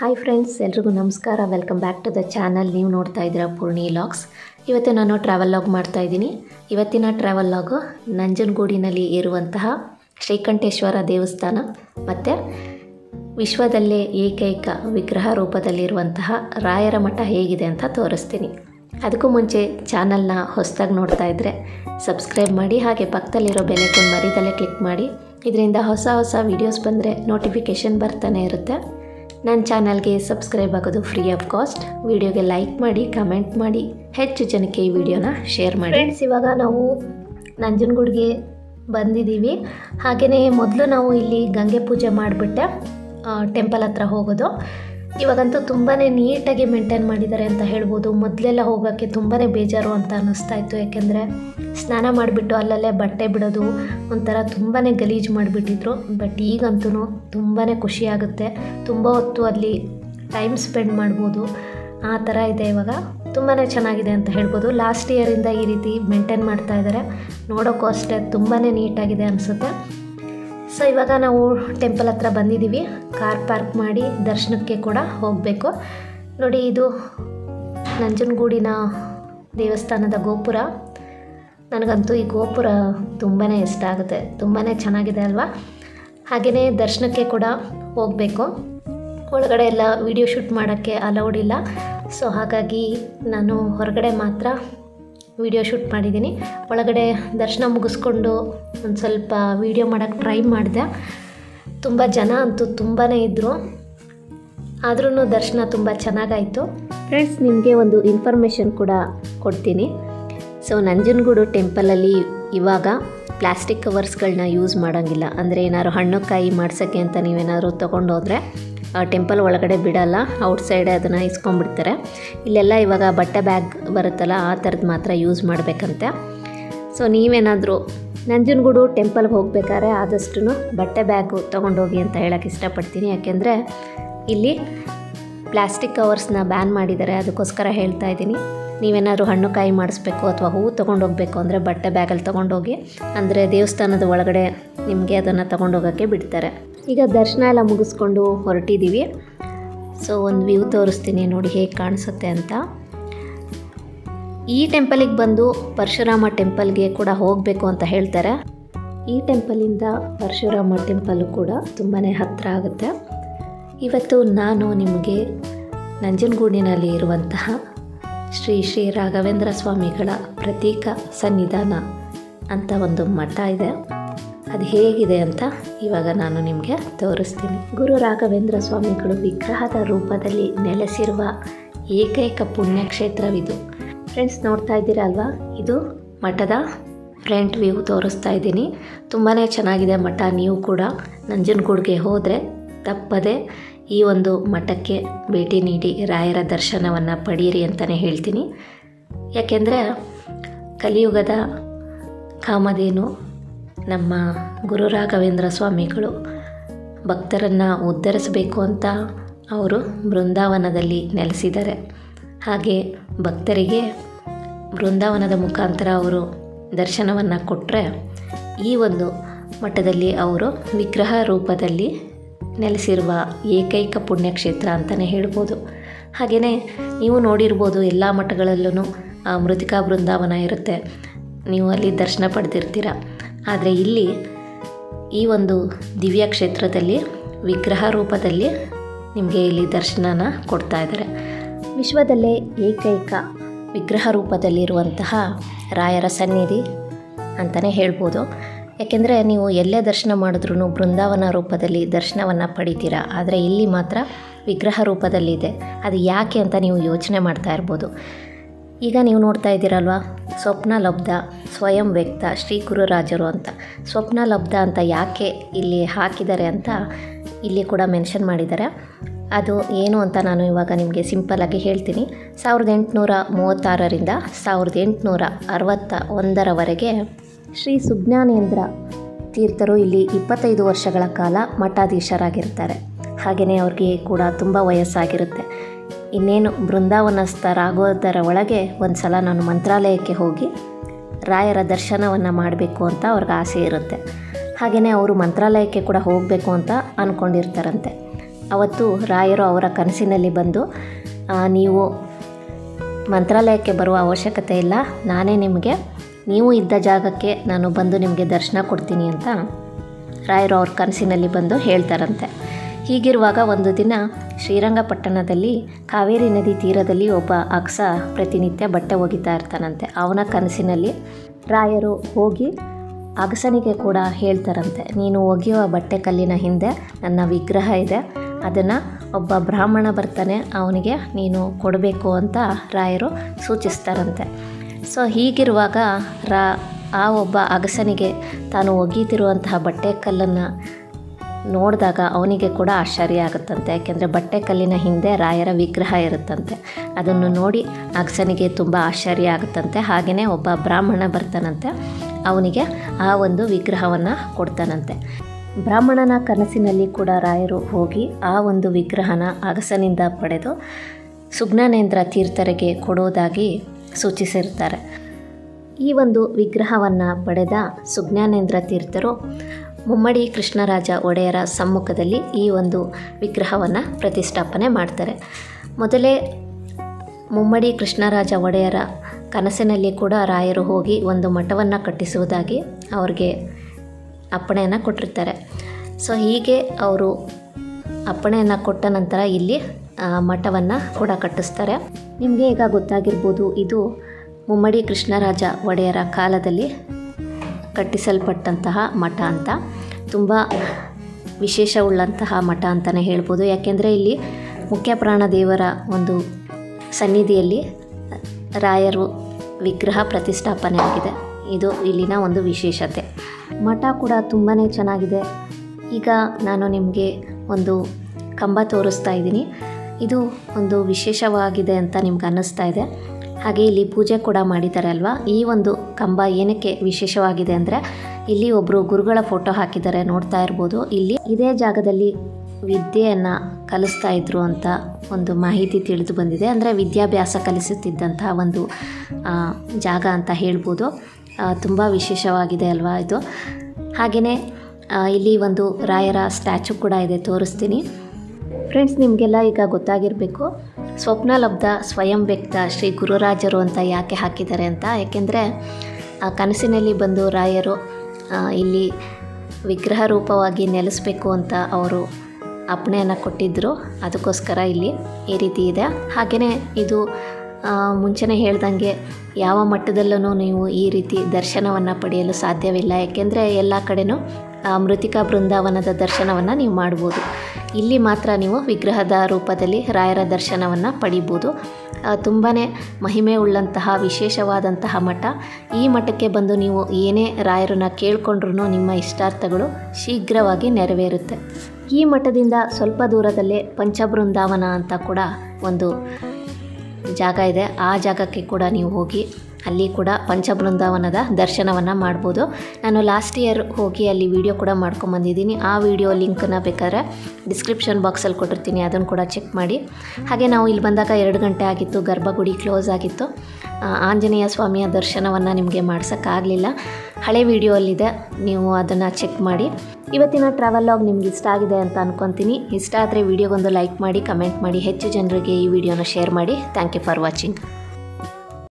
Hi friends ಎಲ್ರಿಗೂ ನಮಸ್ಕಾರ. Welcome back to the channel ನೀವು ನೋಡ್ತಾ ಇದ್ದೀರಾ ಪೂರ್ಣಿ ಲಾಗ್ಸ್ ಇವತ್ತು ನಾನು ಟ್ರಾವೆಲ್ ಲಾಗ್ ಮಾಡ್ತಾ ಇದ್ದೀನಿ. ಇವತ್ತಿನ ಟ್ರಾವೆಲ್ ಲಾಗು ನಂಜನಗೂಡಿನಲ್ಲಿ ಇರುವಂತಹ ಶ್ರೀಕಂಠೇಶ್ವರ ದೇವಸ್ಥಾನ ಮತ್ತು ವಿಶ್ವದಲ್ಲೇ ಏಕೈಕ ವಿಗ್ರಹ ರೂಪದಲ್ಲಿರುವಂತಹ ರಾಯರ ಮಠ ಹೇಗಿದೆ ಅಂತ ತೋರಿಸ್ತೀನಿ. ಅದಕ್ಕೂ ಮುಂಚೆ ಚಾನಲ್ನ ಹೊಸದಾಗಿ ನೋಡ್ತಾ ಇದ್ದರೆ ಸಬ್ಸ್ಕ್ರೈಬ್ ಮಾಡಿ, ಹಾಗೆ ಪಕ್ಕದಲ್ಲಿರೋ ಬೆಲೆಕೊಂಡು ಮರಿದಲ್ಲೇ ಕ್ಲಿಕ್ ಮಾಡಿ. ಇದರಿಂದ ಹೊಸ ಹೊಸ ವೀಡಿಯೋಸ್ ಬಂದರೆ ನೋಟಿಫಿಕೇಷನ್ ಬರ್ತಾನೆ ಇರುತ್ತೆ. ನನ್ನ ಚಾನಲ್ಗೆ ಸಬ್ಸ್ಕ್ರೈಬ್ ಆಗೋದು ಫ್ರೀ ಆಫ್ ಕಾಸ್ಟ್ ವಿಡಿಯೋಗೆ ಲೈಕ್ ಮಾಡಿ ಕಮೆಂಟ್ ಮಾಡಿ, ಹೆಚ್ಚು ಜನಕ್ಕೆ ಈ ವಿಡಿಯೋನ ಶೇರ್ ಮಾಡಿ. ಫ್ರೆಂಡ್ಸ್ ಇವಾಗ ನಾವು ನಂಜನಗೂಡಿಗೆ ಬಂದಿದ್ದೀವಿ. ಹಾಗೆಯೇ ಮೊದಲು ನಾವು ಇಲ್ಲಿ ಗಂಗೆ ಪೂಜೆ ಮಾಡಿಬಿಟ್ಟೆ ಟೆಂಪಲ್ ಹತ್ರ ಹೋಗೋದು. ಇವಾಗಂತೂ ತುಂಬಾ ನೀಟಾಗಿ ಮೇಂಟೈನ್ ಮಾಡಿದ್ದಾರೆ ಅಂತ ಹೇಳ್ಬೋದು. ಮೊದಲೆಲ್ಲ ಹೋಗೋಕ್ಕೆ ತುಂಬಾ ಬೇಜಾರು ಅಂತ ಅನ್ನಿಸ್ತಾ ಇತ್ತು. ಯಾಕೆಂದರೆ ಸ್ನಾನ ಮಾಡಿಬಿಟ್ಟು ಅಲ್ಲಲ್ಲೇ ಬಟ್ಟೆ ಬಿಡೋದು, ಒಂಥರ ತುಂಬಾ ಗಲೀಜು ಮಾಡಿಬಿಟ್ಟಿದ್ರು. ಬಟ್ ಈಗಂತೂ ತುಂಬಾ ಖುಷಿ ಆಗುತ್ತೆ. ತುಂಬ ಹೊತ್ತು ಅಲ್ಲಿ ಟೈಮ್ ಸ್ಪೆಂಡ್ ಮಾಡ್ಬೋದು. ಆ ಥರ ಇದೆ ಇವಾಗ. ತುಂಬಾ ಚೆನ್ನಾಗಿದೆ ಅಂತ ಹೇಳ್ಬೋದು. ಲಾಸ್ಟ್ ಇಯರಿಂದ ಈ ರೀತಿ ಮೇಂಟೈನ್ ಮಾಡ್ತಾ ಇದ್ದಾರೆ. ನೋಡೋಕ್ಕೂ ಅಷ್ಟೇ ತುಂಬಾ ನೀಟಾಗಿದೆ ಅನಿಸುತ್ತೆ. ಸೊ ಇವಾಗ ನಾವು ಟೆಂಪಲ್ ಹತ್ರ ಬಂದಿದ್ದೀವಿ. ಕಾರ್ ಪಾರ್ಕ್ ಮಾಡಿ ದರ್ಶನಕ್ಕೆ ಕೂಡ ಹೋಗಬೇಕು. ನೋಡಿ, ಇದು ನಂಜನಗೂಡಿನ ದೇವಸ್ಥಾನದ ಗೋಪುರ. ನನಗಂತೂ ಈ ಗೋಪುರ ತುಂಬಾ ಇಷ್ಟ ಆಗುತ್ತೆ. ತುಂಬಾ ಚೆನ್ನಾಗಿದೆ ಅಲ್ವಾ? ಹಾಗೆಯೇ ದರ್ಶನಕ್ಕೆ ಕೂಡ ಹೋಗಬೇಕು. ಒಳಗಡೆ ಎಲ್ಲ ವಿಡಿಯೋ ಶೂಟ್ ಮಾಡೋಕ್ಕೆ ಅಲೌಡ್ ಇಲ್ಲ. ಸೊ ಹಾಗಾಗಿ ನಾನು ಹೊರಗಡೆ ಮಾತ್ರ ವಿಡಿಯೋ ಶೂಟ್ ಮಾಡಿದ್ದೀನಿ. ಒಳಗಡೆ ದರ್ಶನ ಮುಗಿಸ್ಕೊಂಡು ಒಂದು ಸ್ವಲ್ಪ ವಿಡಿಯೋ ಮಾಡೋಕ್ಕೆ ಟ್ರೈ ಮಾಡಿದೆ. ತುಂಬ ಜನ ಅಂತೂ ತುಂಬಾ ಇದ್ದರು ಆದ್ರೂ ದರ್ಶನ ತುಂಬ ಚೆನ್ನಾಗಾಯಿತು. ಫ್ರೆಂಡ್ಸ್ ನಿಮಗೆ ಒಂದು ಇನ್ಫಾರ್ಮೇಷನ್ ಕೂಡ ಕೊಡ್ತೀನಿ. ಸೊ ನಂಜನಗೂಡು ಟೆಂಪಲಲ್ಲಿ ಇವಾಗ ಪ್ಲಾಸ್ಟಿಕ್ ಕವರ್ಸ್ಗಳನ್ನ ಯೂಸ್ ಮಾಡೋಂಗಿಲ್ಲ. ಅಂದರೆ ಏನಾದ್ರು ಹಣ್ಣು ಕಾಯಿ ಮಾಡ್ಸೋಕ್ಕೆ ಅಂತ ನೀವೇನಾದ್ರು ತೊಗೊಂಡೋದ್ರೆ ಟೆಂಪಲ್ ಒಳಗಡೆ ಬಿಡಲ್ಲ, ಔಟ್ಸೈಡೇ ಅದನ್ನು ಇಸ್ಕೊಂಡ್ಬಿಡ್ತಾರೆ. ಇಲ್ಲೆಲ್ಲ ಇವಾಗ ಬಟ್ಟೆ ಬ್ಯಾಗ್ ಬರುತ್ತಲ್ಲ, ಆ ಥರದ್ದು ಮಾತ್ರ ಯೂಸ್ ಮಾಡಬೇಕಂತೆ. ಸೊ ನೀವೇನಾದರೂ ನಂಜನಗೂಡು ಟೆಂಪಲ್ಗೆ ಹೋಗ್ಬೇಕಾದ್ರೆ ಆದಷ್ಟು ಬಟ್ಟೆ ಬ್ಯಾಗು ತೊಗೊಂಡೋಗಿ ಅಂತ ಹೇಳೋಕ್ಕೆ ಇಷ್ಟಪಡ್ತೀನಿ. ಯಾಕೆಂದರೆ ಇಲ್ಲಿ ಪ್ಲಾಸ್ಟಿಕ್ ಕವರ್ಸ್ನ ಬ್ಯಾನ್ ಮಾಡಿದ್ದಾರೆ, ಅದಕ್ಕೋಸ್ಕರ ಹೇಳ್ತಾ ಇದ್ದೀನಿ. ನೀವೇನಾದ್ರು ಹಣ್ಣು ಕಾಯಿ ಮಾಡಿಸ್ಬೇಕು ಅಥವಾ ಹೂವು ತೊಗೊಂಡೋಗ್ಬೇಕು ಅಂದರೆ ಬಟ್ಟೆ ಬ್ಯಾಗಲ್ಲಿ ತೊಗೊಂಡೋಗಿ, ಅಂದರೆ ದೇವಸ್ಥಾನದ ಒಳಗಡೆ ನಿಮಗೆ ಅದನ್ನು ತೊಗೊಂಡೋಗೋಕ್ಕೆ ಬಿಡ್ತಾರೆ. ಈಗ ದರ್ಶನ ಎಲ್ಲ ಮುಗಿಸ್ಕೊಂಡು ಹೊರಟಿದ್ದೀವಿ ಸೊ ಒಂದು ವ್ಯೂ ತೋರಿಸ್ತೀನಿ, ನೋಡಿ ಹೇಗೆ ಕಾಣಿಸುತ್ತೆ ಅಂತ. ಈ ಟೆಂಪಲಿಗೆ ಬಂದು ಪರಶುರಾಮ ಟೆಂಪಲ್ಗೆ ಕೂಡ ಹೋಗಬೇಕು ಅಂತ ಹೇಳ್ತಾರೆ. ಈ ಟೆಂಪಲಿಂದ ಪರಶುರಾಮ ಟೆಂಪಲ್ಲು ಕೂಡ ತುಂಬಾ ಹತ್ತಿರ ಆಗುತ್ತೆ. ಇವತ್ತು ನಾನು ನಿಮಗೆ ನಂಜನಗೂಡಿನಲ್ಲಿ ಇರುವಂತಹ ಶ್ರೀ ಶ್ರೀ ರಾಘವೇಂದ್ರ ಸ್ವಾಮಿಗಳ ಪ್ರತೀಕ ಸನ್ನಿಧಾನ ಅಂತ ಒಂದು ಮಠ ಇದೆ. ಅದು ಹೇಗಿದೆ ಅಂತ ಇವಾಗ ನಾನು ನಿಮಗೆ ತೋರಿಸ್ತೀನಿ. ಗುರು ರಾಘವೇಂದ್ರ ಸ್ವಾಮಿಗಳು ವಿಗ್ರಹದ ರೂಪದಲ್ಲಿ ನೆಲೆಸಿರುವ ಏಕೈಕ ಪುಣ್ಯಕ್ಷೇತ್ರವಿದು. ಫ್ರೆಂಡ್ಸ್ ನೋಡ್ತಾ ಇದ್ದೀರಲ್ವಾ ಇದು ಮಠದ ಫ್ರಂಟ್ ವ್ಯೂ ತೋರಿಸ್ತಾ ಇದ್ದೀನಿ. ತುಂಬಾ ಚೆನ್ನಾಗಿದೆ ಮಠ. ನೀವು ಕೂಡ ನಂಜನಗೂಡಿಗೆ ಹೋದರೆ ತಪ್ಪದೆ ಈ ಒಂದು ಮಠಕ್ಕೆ ಭೇಟಿ ನೀಡಿ ರಾಯರ ದರ್ಶನವನ್ನು ಪಡೀರಿ ಅಂತಲೇ ಹೇಳ್ತೀನಿ. ಯಾಕೆಂದರೆ ಕಲಿಯುಗದ ಕಾಮಧೇನು ನಮ್ಮ ಗುರು ರಾಘವೇಂದ್ರ ಸ್ವಾಮಿಗಳು ಭಕ್ತರನ್ನು ಉದ್ಧರಿಸಬೇಕು ಅಂತ ಅವರು ಬೃಂದಾವನದಲ್ಲಿ ನೆಲೆಸಿದ್ದಾರೆ. ಹಾಗೆ ಭಕ್ತರಿಗೆ ಬೃಂದಾವನದ ಮುಖಾಂತರ ಅವರು ದರ್ಶನವನ್ನು ಕೊಟ್ಟರೆ ಈ ಒಂದು ಮಠದಲ್ಲಿ ಅವರು ವಿಗ್ರಹ ರೂಪದಲ್ಲಿ ನೆಲೆಸಿರುವ ಏಕೈಕ ಪುಣ್ಯಕ್ಷೇತ್ರ ಅಂತಲೇ ಹೇಳ್ಬೋದು. ಹಾಗೆಯೇ ನೀವು ನೋಡಿರ್ಬೋದು ಎಲ್ಲ ಮಠಗಳಲ್ಲೂ ಮೃತಿಕಾ ಬೃಂದಾವನ ಇರುತ್ತೆ. ನೀವು ಅಲ್ಲಿ ದರ್ಶನ ಪಡೆದಿರ್ತೀರ. ಆದರೆ ಇಲ್ಲಿ ಈ ಒಂದು ದಿವ್ಯ ಕ್ಷೇತ್ರದಲ್ಲಿ, ವಿಗ್ರಹ ರೂಪದಲ್ಲಿ ನಿಮಗೆ ಇಲ್ಲಿ ದರ್ಶನನ ಕೊಡ್ತಾ ಇದ್ದಾರೆ. ವಿಶ್ವದಲ್ಲೇ ಏಕೈಕ ವಿಗ್ರಹ ರೂಪದಲ್ಲಿರುವಂತಹ ರಾಯರ ಸನ್ನಿಧಿ ಅಂತಲೇ ಹೇಳ್ಬೋದು. ಯಾಕೆಂದರೆ ನೀವು ಎಲ್ಲೇ ದರ್ಶನ ಮಾಡಿದ್ರೂ ಬೃಂದಾವನ ರೂಪದಲ್ಲಿ ದರ್ಶನವನ್ನು ಪಡಿತೀರಾ. ಆದರೆ ಇಲ್ಲಿ ಮಾತ್ರ ವಿಗ್ರಹ ರೂಪದಲ್ಲಿದೆ. ಅದು ಯಾಕೆ ಅಂತ ನೀವು ಯೋಚನೆ ಮಾಡ್ತಾ ಇರ್ಬೋದು. ಈಗ ನೀವು ನೋಡ್ತಾ ಇದ್ದೀರಲ್ವಾ? ಸ್ವಪ್ನ ಲಬ್ಧ, ಸ್ವಯಂ ವ್ಯಕ್ತ, ಶ್ರೀ ಗುರುರಾಜರು ಅಂತ. ಸ್ವಪ್ನ ಲಬ್ಧ ಅಂತ ಯಾಕೆ ಇಲ್ಲಿ ಹಾಕಿದ್ದಾರೆ ಅಂತ ಇಲ್ಲಿ ಕೂಡ ಮೆನ್ಷನ್ ಮಾಡಿದ್ದಾರೆ. ಅದು ಏನು ಅಂತ ನಾನು ಇವಾಗ ನಿಮಗೆ ಸಿಂಪಲ್ಲಾಗಿ ಹೇಳ್ತೀನಿ. ಸಾವಿರದ ಎಂಟುನೂರ ಮೂವತ್ತಾರರಿಂದ ಸಾವಿರದ ಎಂಟುನೂರ ಅರವತ್ತ ಒಂದರವರೆಗೆ ಶ್ರೀ ಸುಜ್ಞಾನೇಂದ್ರ ತೀರ್ಥರು ಇಲ್ಲಿ ಇಪ್ಪತ್ತೈದು ವರ್ಷಗಳ ಕಾಲ ಮಠಾಧೀಶರಾಗಿರ್ತಾರೆ. ಹಾಗೆಯೇ ಅವ್ರಿಗೆ ಕೂಡ ತುಂಬ ವಯಸ್ಸಾಗಿರುತ್ತೆ. ಇನ್ನೇನು ಬೃಂದಾವನಸ್ಥರಾಗೋದರ ಒಳಗೆ ಒಂದು ಸಲ ನಾನು ಮಂತ್ರಾಲಯಕ್ಕೆ ಹೋಗಿ ರಾಯರ ದರ್ಶನವನ್ನು ಮಾಡಬೇಕು ಅಂತ ಅವ್ರಿಗೆ ಆಸೆ ಇರುತ್ತೆ. ಹಾಗೆಯೇ ಅವರು ಮಂತ್ರಾಲಯಕ್ಕೆ ಕೂಡ ಹೋಗಬೇಕು ಅಂತ ಅಂದ್ಕೊಂಡಿರ್ತಾರಂತೆ ಅವತ್ತು ರಾಯರು ಅವರ ಕನಸಿನಲ್ಲಿ ಬಂದು ನೀವು ಮಂತ್ರಾಲಯಕ್ಕೆ ಬರುವ ಅವಶ್ಯಕತೆ ಇಲ್ಲ, ನಾನೇ ನಿಮಗೆ ನೀವು ಇದ್ದ ಜಾಗಕ್ಕೆ ನಾನು ಬಂದು ನಿಮಗೆ ದರ್ಶನ ಕೊಡ್ತೀನಿ ಅಂತ ರಾಯರು ಅವ್ರ ಕನಸಿನಲ್ಲಿ ಬಂದು ಹೇಳ್ತಾರಂತೆ. ಹೀಗಿರುವಾಗ ಒಂದು ದಿನ ಶ್ರೀರಂಗಪಟ್ಟಣದಲ್ಲಿ ಕಾವೇರಿ ನದಿ ತೀರದಲ್ಲಿ ಒಬ್ಬ ಅಕ್ಸ ಪ್ರತಿನಿತ್ಯ ಬಟ್ಟೆ ಒಗಿತಾ ಇರ್ತಾನಂತೆ. ಅವನ ಕನಸಿನಲ್ಲಿ ರಾಯರು ಹೋಗಿ ಅಗಸನಿಗೆ ಕೂಡ ಹೇಳ್ತಾರಂತೆ, ನೀನು ಒಗೆಯುವ ಬಟ್ಟೆ ಕಲ್ಲಿನ ಹಿಂದೆ ನನ್ನ ವಿಗ್ರಹ ಇದೆ, ಅದನ್ನು ಒಬ್ಬ ಬ್ರಾಹ್ಮಣ ಬರ್ತಾನೆ, ಅವನಿಗೆ ನೀನು ಕೊಡಬೇಕು ಅಂತ ರಾಯರು ಸೂಚಿಸ್ತಾರಂತೆ. ಸೊ ಹೀಗಿರುವಾಗ ರಾ, ಆ ಒಬ್ಬ ಅಗಸನಿಗೆ ತಾನು ಒಗೀತಿರುವಂತಹ ಬಟ್ಟೆ ಕಲ್ಲನ್ನು ನೋಡಿದಾಗ ಅವನಿಗೆ ಕೂಡ ಆಶ್ಚರ್ಯ ಆಗುತ್ತಂತೆ. ಯಾಕೆಂದರೆ ಬಟ್ಟೆ ಕಲ್ಲಿನ ಹಿಂದೆ ರಾಯರ ವಿಗ್ರಹ ಇರುತ್ತಂತೆ. ಅದನ್ನು ನೋಡಿ ಅಗಸನಿಗೆ ತುಂಬ ಆಶ್ಚರ್ಯ ಆಗುತ್ತಂತೆ. ಹಾಗೆಯೇ ಒಬ್ಬ ಬ್ರಾಹ್ಮಣ ಬರ್ತಾನಂತೆ. ಅವನಿಗೆ ಆ ಒಂದು ವಿಗ್ರಹವನ್ನು ಕೊಡ್ತಾನಂತೆ. ಬ್ರಾಹ್ಮಣನ ಕನಸಿನಲ್ಲಿ ಕೂಡ ರಾಯರು ಹೋಗಿ ಆ ಒಂದು ವಿಗ್ರಹನ ಅಗಸನಿಂದ ಪಡೆದು ಸುಜ್ಞಾನೇಂದ್ರ ತೀರ್ಥರಿಗೆ ಕೊಡುವುದಾಗಿ ಸೂಚಿಸಿರ್ತಾರೆ. ಈ ಒಂದು ವಿಗ್ರಹವನ್ನು ಪಡೆದ ಸುಜ್ಞಾನೇಂದ್ರ ತೀರ್ಥರು ಮುಮ್ಮಡಿ ಕೃಷ್ಣರಾಜ ಒಡೆಯರ ಸಮ್ಮುಖದಲ್ಲಿ ಈ ಒಂದು ವಿಗ್ರಹವನ್ನು ಪ್ರತಿಷ್ಠಾಪನೆ ಮಾಡ್ತಾರೆ. ಮೊದಲೇ ಮುಮ್ಮಡಿ ಕೃಷ್ಣರಾಜ ಒಡೆಯರ ಕನಸಿನಲ್ಲಿ ಕೂಡ ರಾಯರು ಹೋಗಿ ಒಂದು ಮಠವನ್ನು ಕಟ್ಟಿಸುವುದಾಗಿ ಅವ್ರಿಗೆ ಅಪ್ಪಣೆಯನ್ನು ಕೊಟ್ಟಿರ್ತಾರೆ. ಸೊ ಹೀಗೆ ಅವರು ಅಪ್ಪಣೆಯನ್ನು ಕೊಟ್ಟ ನಂತರ ಇಲ್ಲಿ ಮಠವನ್ನು ಕೂಡ ಕಟ್ಟಿಸ್ತಾರೆ. ನಿಮಗೆ ಈಗ ಗೊತ್ತಾಗಿರ್ಬೋದು, ಇದು ಮುಮ್ಮಡಿ ಕೃಷ್ಣರಾಜ ಒಡೆಯರ ಕಾಲದಲ್ಲಿ ಕಟ್ಟಿಸಲ್ಪಟ್ಟಂತಹ ಮಠ ಅಂತ. ತುಂಬ ವಿಶೇಷವುಳ್ಳಂತಹ ಮಠ ಅಂತಲೇ ಹೇಳ್ಬೋದು. ಯಾಕೆಂದರೆ ಇಲ್ಲಿ ಮುಖ್ಯ ಪ್ರಾಣ ದೇವರ ಒಂದು ಸನ್ನಿಧಿಯಲ್ಲಿ ರಾಯರು ವಿಗ್ರಹ ಪ್ರತಿಷ್ಠಾಪನೆ ಆಗಿದೆ. ಇದು ಇಲ್ಲಿನ ಒಂದು ವಿಶೇಷತೆ. ಮಠ ಕೂಡ ತುಂಬಾ ಚೆನ್ನಾಗಿದೆ. ಈಗ ನಾನು ನಿಮಗೆ ಒಂದು ಕಂಬ ತೋರಿಸ್ತಾ ಇದ್ದೀನಿ. ಇದು ಒಂದು ವಿಶೇಷವಾಗಿದೆ ಅಂತ ನಿಮ್ಗೆ ಅನ್ನಿಸ್ತಾ ಇದೆ. ಹಾಗೆ ಇಲ್ಲಿ ಪೂಜೆ ಕೂಡ ಮಾಡಿದ್ದಾರೆ ಅಲ್ವಾ? ಈ ಒಂದು ಕಂಬ ಏನಕ್ಕೆ ವಿಶೇಷವಾಗಿದೆ ಅಂದರೆ ಇಲ್ಲಿ ಒಬ್ಬರು ಗುರುಗಳ ಫೋಟೋ ಹಾಕಿದ್ದಾರೆ ನೋಡ್ತಾ ಇರ್ಬೋದು. ಇಲ್ಲಿ ಇದೇ ಜಾಗದಲ್ಲಿ ವಿದ್ಯೆಯನ್ನು ಕಲಿಸ್ತಾ ಇದ್ರು ಅಂತ ಒಂದು ಮಾಹಿತಿ ತಿಳಿದು ಬಂದಿದೆ. ಅಂದರೆ ವಿದ್ಯಾಭ್ಯಾಸ ಕಲಿಸುತ್ತಿದ್ದಂತಹ ಒಂದು ಜಾಗ ಅಂತ ಹೇಳ್ಬೋದು. ತುಂಬ ವಿಶೇಷವಾಗಿದೆ ಅಲ್ವಾ ಇದು? ಹಾಗೆಯೇ ಇಲ್ಲಿ ಒಂದು ರಾಯರ ಸ್ಟ್ಯಾಚು ಕೂಡ ಇದೆ, ತೋರಿಸ್ತೀನಿ. ಫ್ರೆಂಡ್ಸ್ ನಿಮಗೆಲ್ಲ ಈಗ ಗೊತ್ತಾಗಿರಬೇಕು ಸ್ವಪ್ನಲಬ್ಧ ಸ್ವಯಂ ವ್ಯಕ್ತ ಶ್ರೀ ಗುರುರಾಜರು ಅಂತ ಯಾಕೆ ಹಾಕಿದ್ದಾರೆ ಅಂತ. ಯಾಕೆಂದರೆ, ಆ ಕನಸಿನಲ್ಲಿ ಬಂದು ರಾಯರು ಇಲ್ಲಿ ವಿಗ್ರಹ ರೂಪವಾಗಿ ನೆಲೆಸಬೇಕು ಅಂತ ಅವರು ಅಪ್ಪಣೆಯನ್ನು ಕೊಟ್ಟಿದ್ದರು ಅದಕ್ಕೋಸ್ಕರ ಇಲ್ಲಿ ಈ ರೀತಿ ಇದೆ. ಹಾಗೆಯೇ ಇದು ಮುಂಚೆನೇ ಹೇಳ್ದಂಗೆ ಯಾವ ಮಟ್ಟದಲ್ಲೂ ನೀವು ಈ ರೀತಿ ದರ್ಶನವನ್ನು ಪಡೆಯಲು ಸಾಧ್ಯವಿಲ್ಲ. ಯಾಕೆಂದರೆ, ಎಲ್ಲ ಕಡೆಯೂ ಮೃತಿಕಾ ಬೃಂದಾವನದ ದರ್ಶನವನ್ನು ನೀವು ಮಾಡ್ಬೋದು. ಇಲ್ಲಿ ಮಾತ್ರ ನೀವು ವಿಗ್ರಹದ ರೂಪದಲ್ಲಿ ರಾಯರ ದರ್ಶನವನ್ನು ಪಡಿಬೋದು. ತುಂಬಾ ಮಹಿಮೆ ಉಳ್ಳಂತಹ ವಿಶೇಷವಾದಂತಹ ಮಠ. ಈ ಮಠಕ್ಕೆ ಬಂದು ನೀವು ಏನೇ ರಾಯರನ್ನ ಕೇಳಿಕೊಂಡ್ರೂ ನಿಮ್ಮ ಇಷ್ಟಾರ್ಥಗಳು ಶೀಘ್ರವಾಗಿ ನೆರವೇರುತ್ತೆ. ಈ ಮಠದಿಂದ ಸ್ವಲ್ಪ ದೂರದಲ್ಲೇ ಪಂಚಬೃಂದಾವನ ಅಂತ ಕೂಡ ಒಂದು ಜಾಗ ಇದೆ. ಆ ಜಾಗಕ್ಕೆ ಕೂಡ ನೀವು ಹೋಗಿ ಅಲ್ಲಿ ಕೂಡ ಪಂಚಬೃಂದಾವನದ ದರ್ಶನವನ್ನು ಮಾಡ್ಬೋದು. ನಾನು ಲಾಸ್ಟ್ ಇಯರ್ ಹೋಗಿ ಅಲ್ಲಿ ವಿಡಿಯೋ ಕೂಡ ಮಾಡ್ಕೊಂಬಂದಿದ್ದೀನಿ ಆ ವಿಡಿಯೋ ಲಿಂಕನ್ನು ಬೇಕಾದ್ರೆ ಡಿಸ್ಕ್ರಿಪ್ಷನ್ ಬಾಕ್ಸಲ್ಲಿ ಕೊಟ್ಟಿರ್ತೀನಿ. ಅದನ್ನು ಕೂಡ ಚೆಕ್ ಮಾಡಿ. ಹಾಗೆ ನಾವು ಇಲ್ಲಿ ಬಂದಾಗ ಎರಡು ಗಂಟೆ ಆಗಿತ್ತು. ಗರ್ಭಗುಡಿ ಕ್ಲೋಸ್ ಆಗಿತ್ತು. ಆಂಜನೇಯ ಸ್ವಾಮಿಯ ದರ್ಶನವನ್ನು ನಿಮಗೆ ಮಾಡ್ಸೋಕ್ಕಾಗಲಿಲ್ಲ ಹಳೆ ವಿಡಿಯೋ ಅಲ್ಲಿದೆ. ನೀವು ಅದನ್ನು ಚೆಕ್ ಮಾಡಿ. ಇವತ್ತಿನ ಟ್ರಾವೆಲ್ ಲಾಗ್ ನಿಮ್ಗೆ ಇಷ್ಟ ಆಗಿದೆ ಅಂತ ಅನ್ಕೊತೀನಿ. ಇಷ್ಟ ಆದರೆ ವಿಡಿಯೋಗೊಂದು ಲೈಕ್ ಮಾಡಿ ಕಮೆಂಟ್ ಮಾಡಿ. ಹೆಚ್ಚು ಜನರಿಗೆ ಈ ವಿಡಿಯೋನ ಶೇರ್ ಮಾಡಿ. Thank you for watching